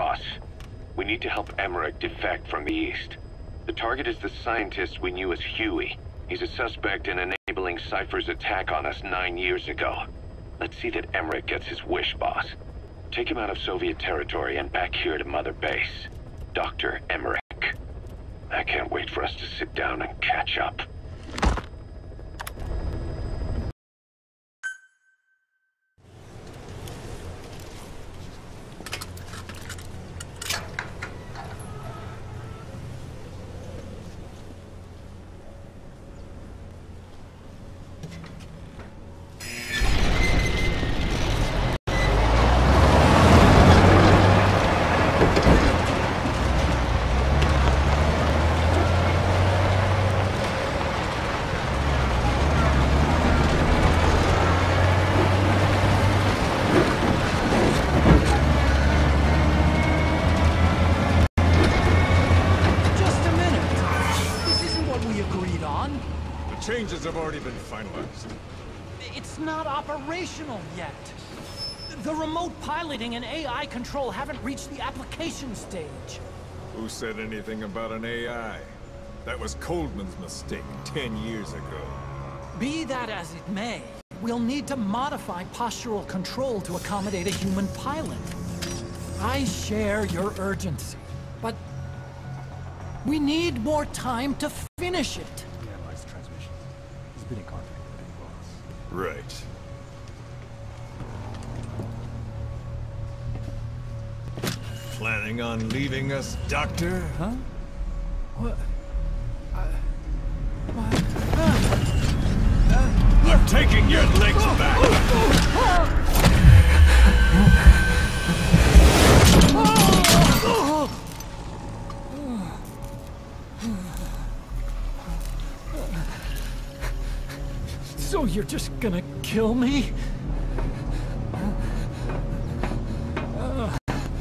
boss. We need to help Emmerich defect from the east. The target is the scientist we knew as Huey. He's a suspect in enabling Cipher's attack on us nine years ago. Let's see that Emmerich gets his wish, boss. Take him out of Soviet territory and back here to Mother Base. Dr. Emmerich. I can't wait for us to sit down and catch up. Just a minute. This isn't what we agreed on. Changes have already been finalized. It's not operational yet. The remote piloting and AI control haven't reached the application stage. Who said anything about an AI? That was Coldman's mistake ten years ago. Be that as it may, we'll need to modify postural control to accommodate a human pilot. I share your urgency, but we need more time to finish it. Analyze transmissions. Been in contact with the big boss. Right. Planning on leaving us, Doctor? Huh? What? I'm taking your legs back! Oh, oh, oh, You're just gonna kill me?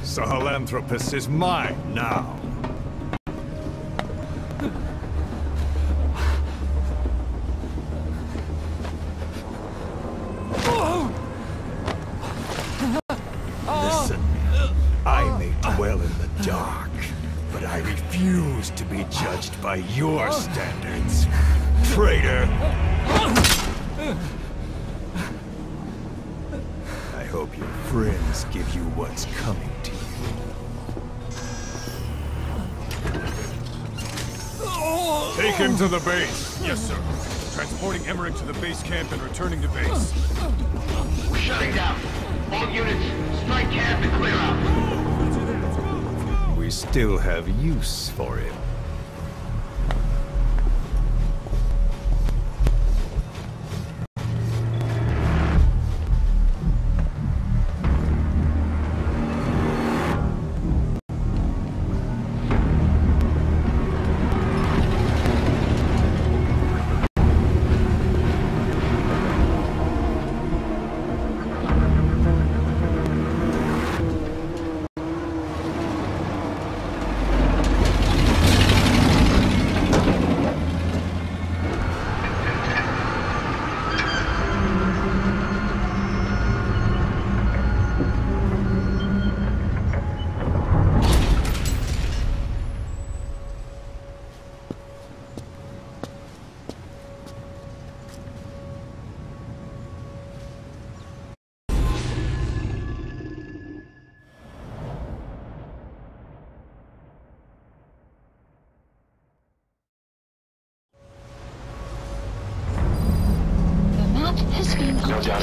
Sahelanthropus is mine now. Listen, I may dwell in the dark, but I refuse to be judged by your standards. Traitor! I hope your friends give you what's coming to you. Take him to the base. Yes, sir. Transporting Emmerich to the base camp and returning to base. We're shutting down. All units, strike camp and clear out. We still have use for him.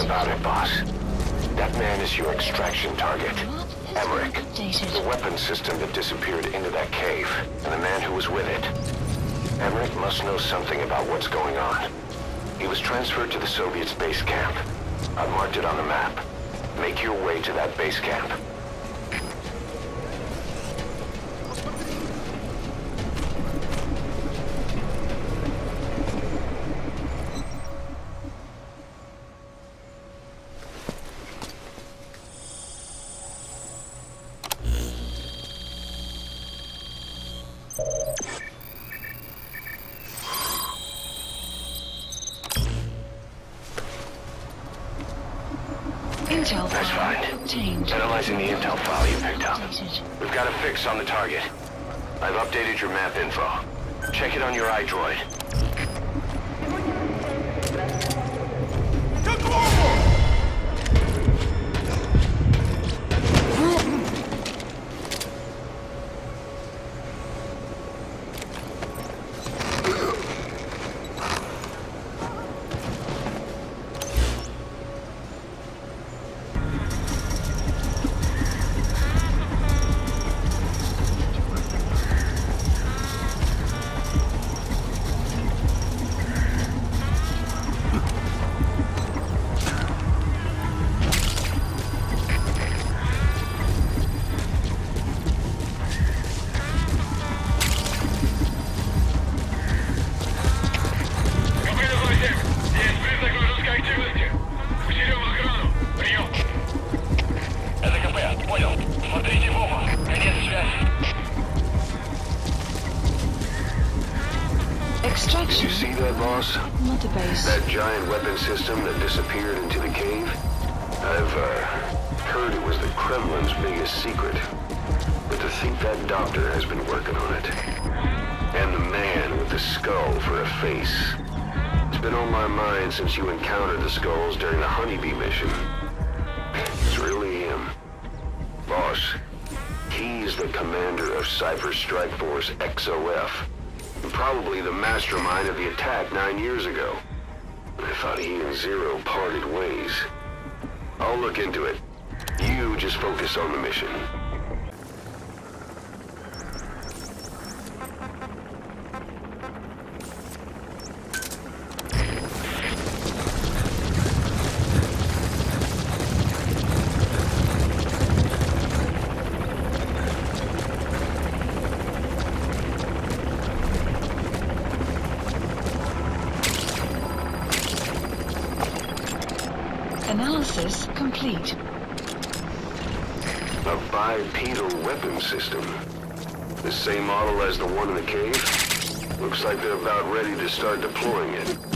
About it, boss. That man is your extraction target. Emmerich. The weapon system that disappeared into that cave, and the man who was with it. Emmerich must know something about what's going on. He was transferred to the Soviets' base camp. I've marked it on the map. Make your way to that base camp. Got a fix on the target. I've updated your map info. Check it on your iDroid. That giant weapon system that disappeared into the cave? I've, uh, heard it was the Kremlin's biggest secret. But to think that doctor has been working on it. And the man with the skull for a face. It's been on my mind since you encountered the skulls during the Honeybee mission. It's really him. Boss, he's the commander of Cipher Strike Force XOF. Probably the mastermind of the attack nine years ago. I thought he and Zero parted ways. I'll look into it. You just focus on the mission. Complete. A bipedal weapon system. The same model as the one in the cave? Looks like they're about ready to start deploying it.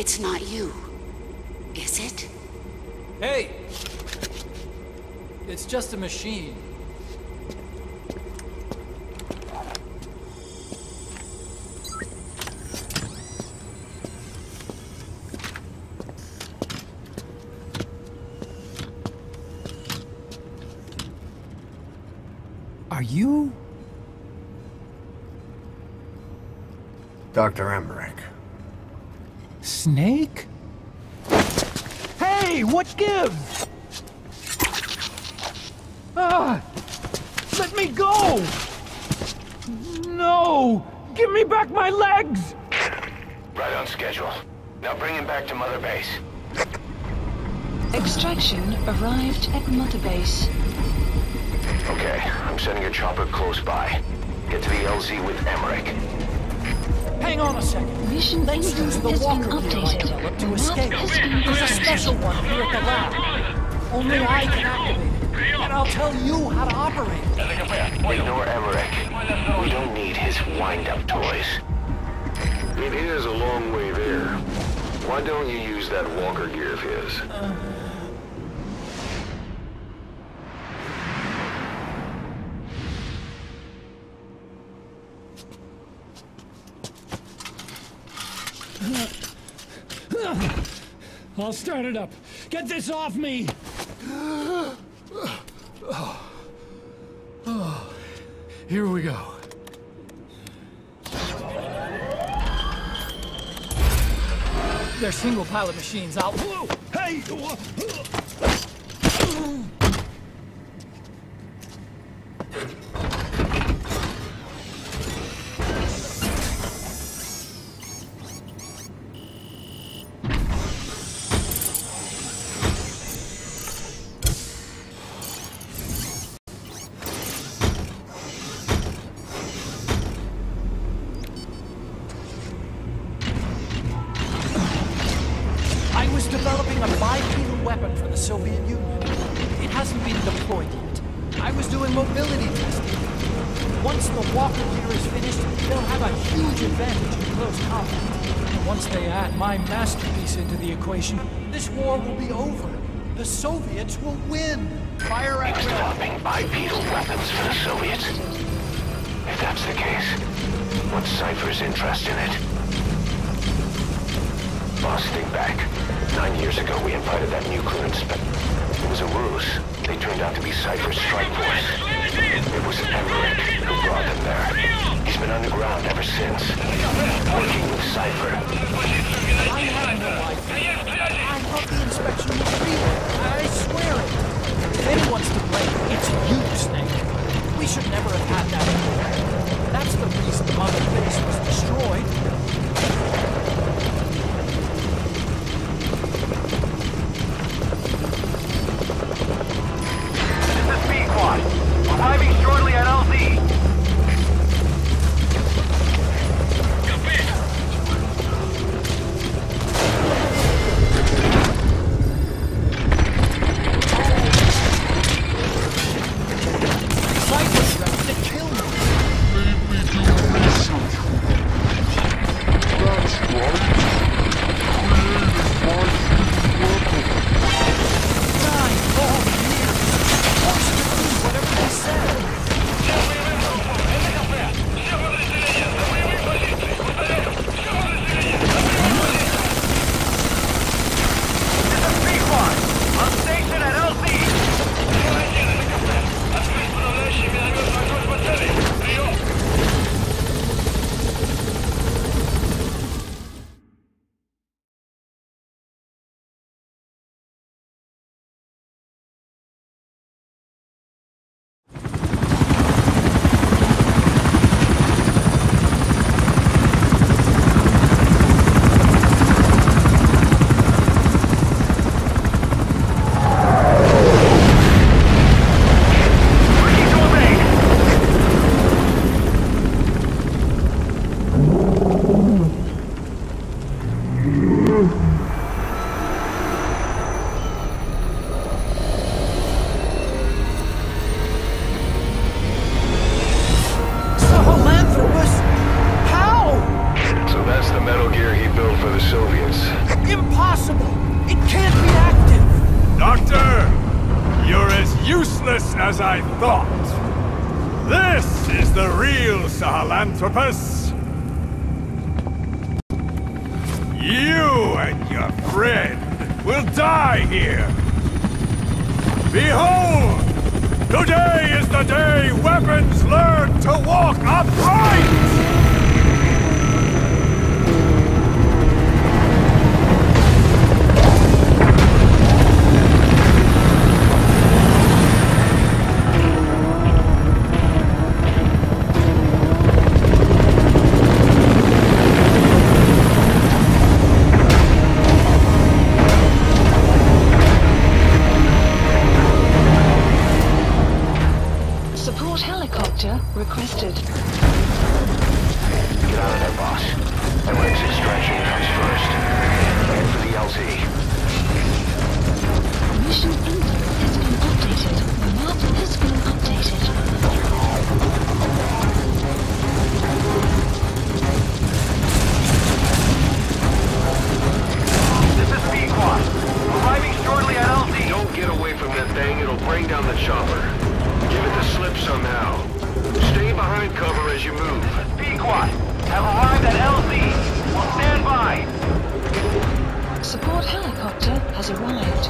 It's not you, is it? Hey! It's just a machine. Are you? Dr. Emmerich. Snake? Hey, what gives? Ah! Let me go! No! Give me back my legs! Right on schedule. Now bring him back to Mother Base. Extraction arrived at Mother Base. Okay, I'm sending a chopper close by. Get to the LZ with Emmerich. Hang on a second. Mission Let's use the has walker gear I updated. developed to The escape. There's a special one here at the lab. Only I can activate it. And I'll tell you how to operate it. Ignore Emmerich. We don't need his wind-up toys. It is a long way there. Why don't you use that walker gear of his? Uh, I'll start it up. Get this off me! Here we go. They're single pilot machines. I'll. Whoa! Hey! Masterpiece into the equation, this war will be over. The Soviets will win. Fire at will. Developing bipedal weapons for the Soviets. If that's the case, what's Cipher's interest in it? Boss, think back. Nine years ago, we invited that nuclear inspector. It was a ruse. They turned out to be Cipher's strike force. It was Emmerich who brought them there. He's been underground ever since, working with Cipher. I no idea. I thought the inspection was. I swear it. If anyone's to blame, it's you, Snake. We should never have had that war. That's the reason Mother Base was destroyed. Useless as I thought. This is the real Sahelanthropus. You and your friend will die here. Behold! Today is the day weapons learn to walk upright! Support helicopter requested. Get out of there, boss. Emmerich extraction comes first. Head for the LZ. Mission info has been updated. The map has been updated. This is Pequod. Arriving shortly at LZ. Don't get away from that thing. It'll bring down the chopper. Give it the slip somehow. Stay behind cover as you move. Pequod. Have arrived at LZ. Will stand by. Support helicopter has arrived.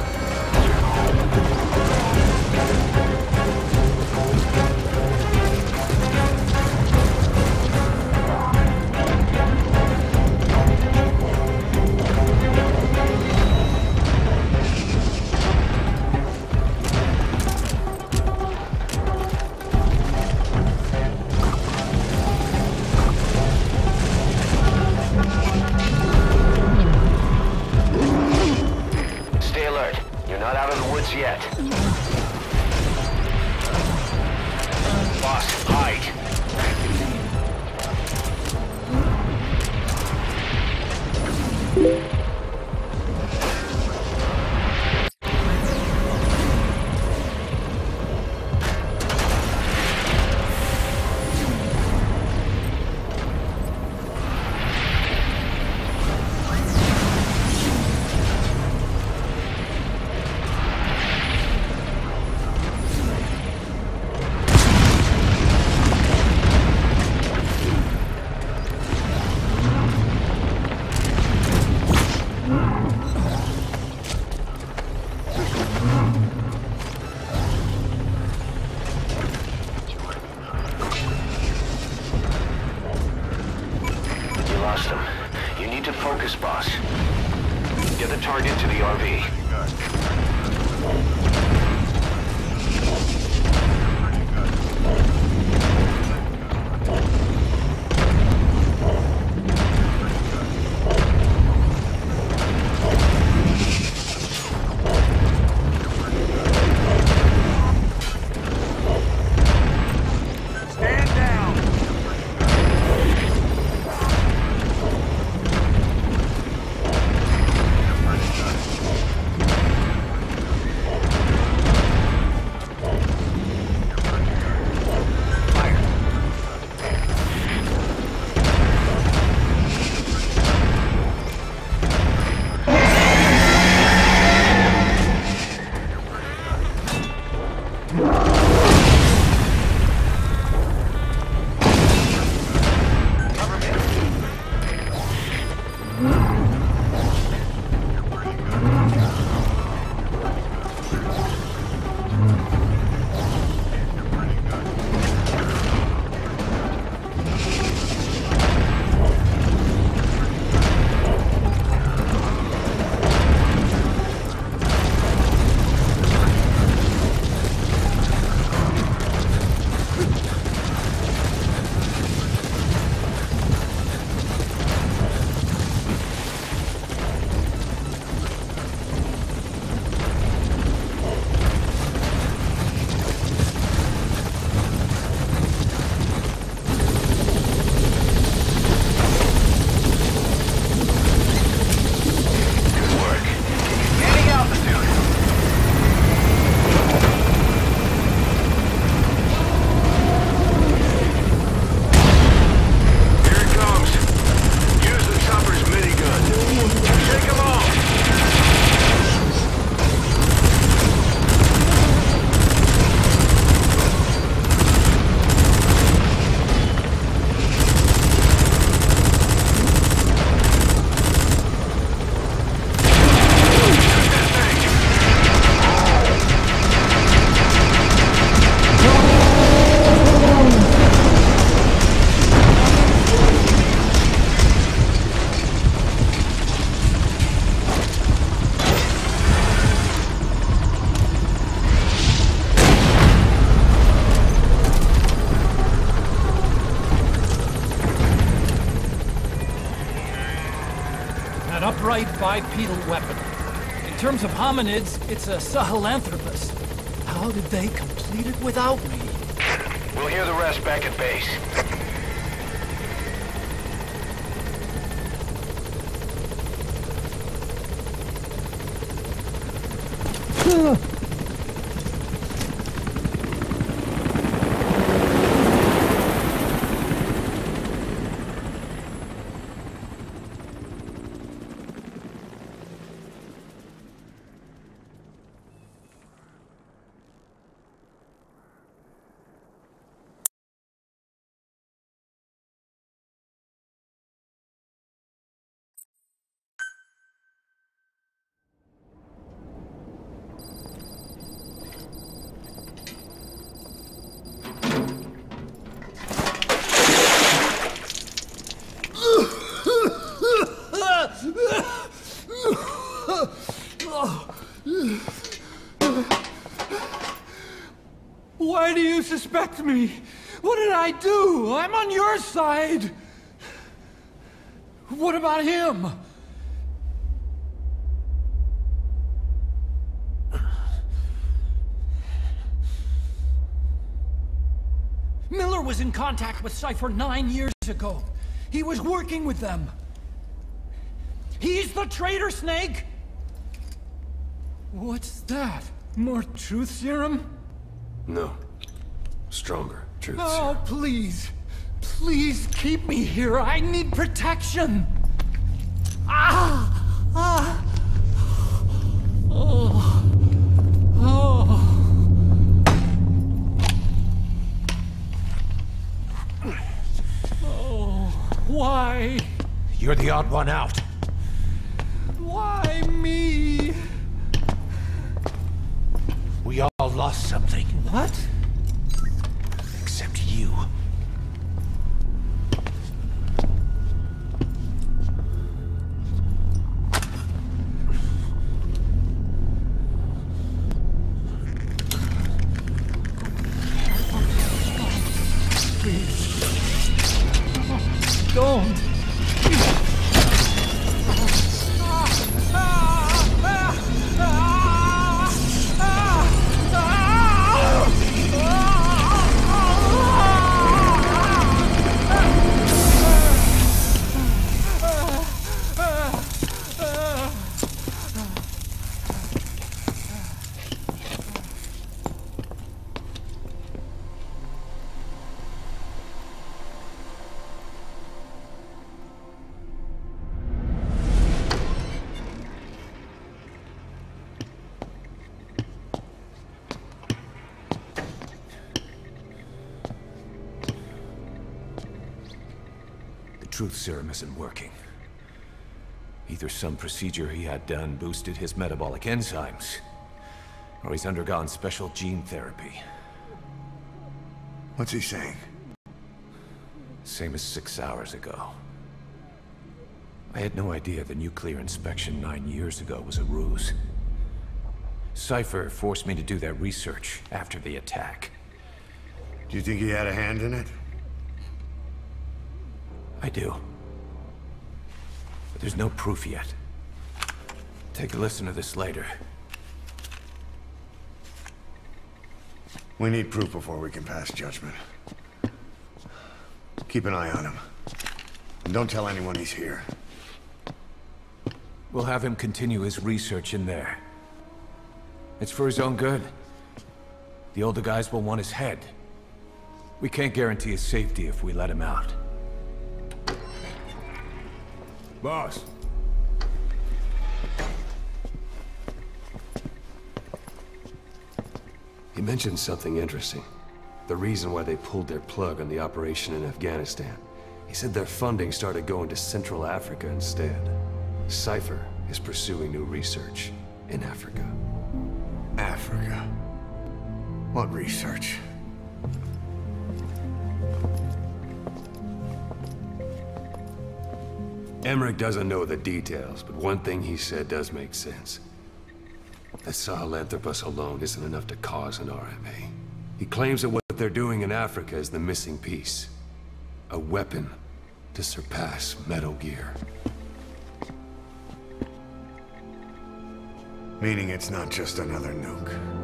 Terms of hominids, it's a Sahelanthropus. How did they complete it without me? We'll hear the rest back at base. Why do you suspect me? What did I do? I'm on your side. What about him? Miller was in contact with Cipher nine years ago. He was working with them. He's the traitor, Snake! What's that? More truth serum? No. Stronger truth Oh, please. Please keep me here. I need protection. Ah! Ah! Oh. Oh. Oh. Why? You're the odd one out. Why me? We all lost something, What? Truth serum isn't working. Either some procedure he had done boosted his metabolic enzymes, or he's undergone special gene therapy. What's he saying? Same as six hours ago. I had no idea the nuclear inspection nine years ago was a ruse. Cipher forced me to do that research after the attack. Do you think he had a hand in it? I do. But there's no proof yet. Take a listen to this later. We need proof before we can pass judgment. Keep an eye on him. And don't tell anyone he's here. We'll have him continue his research in there. It's for his own good. The older guys will want his head. We can't guarantee his safety if we let him out. Boss. He mentioned something interesting. The reason why they pulled their plug on the operation in Afghanistan. He said their funding started going to Central Africa instead. Cipher is pursuing new research in Africa. Africa. What research? Emmerich doesn't know the details, but one thing he said does make sense. That Sahelanthropus alone isn't enough to cause an RMA. He claims that what they're doing in Africa is the missing piece. A weapon to surpass Metal Gear. Meaning it's not just another nuke.